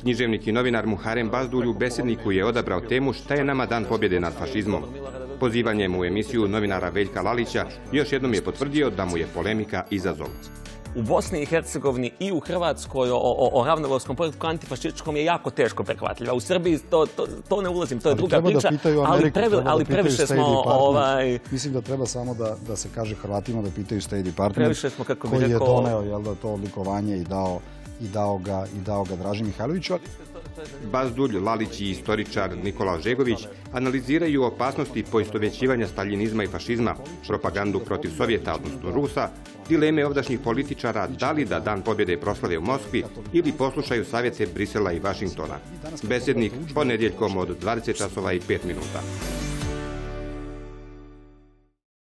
Književnik i novinar Muharem Bazdulj u besedniku je odabrao temu šta je nama dan pobjede nad fašizmom. Pozivanjem u emisiju novinara Veljka Lalića još jednom je potvrdio da mu je polemika izazov. U Bosni i Hercegovini i u Hrvatskoj o, o, o ravnovolskom poredku antifašističkom je jako teško prehvatljiva. U Srbiji to, to, to ne ulazim, to je Ali druga treba da priča, pitaju ali, Ameriku, previ- treba da ali pitaju previše State smo Department. ovaj, Mislim da treba samo da, da se kaže Hrvatima da pitaju State Department Previše smo, kako bi koji rekao- je doneo jel da, to odlikovanje i dao, i dao ga, i dao ga Draži Mihajloviću. Bazdulj, Lalić i istoričar Nikola Žegović analiziraju opasnosti poistovjećivanja staljinizma i fašizma, propagandu protiv Sovjeta, odnosno Rusa, dileme ovdašnjih političara da li da dan pobjede proslave u Moskvi ili poslušaju savjete Brisela i Vašingtona. Besednik ponedjeljkom od 20 časova i 5 minuta.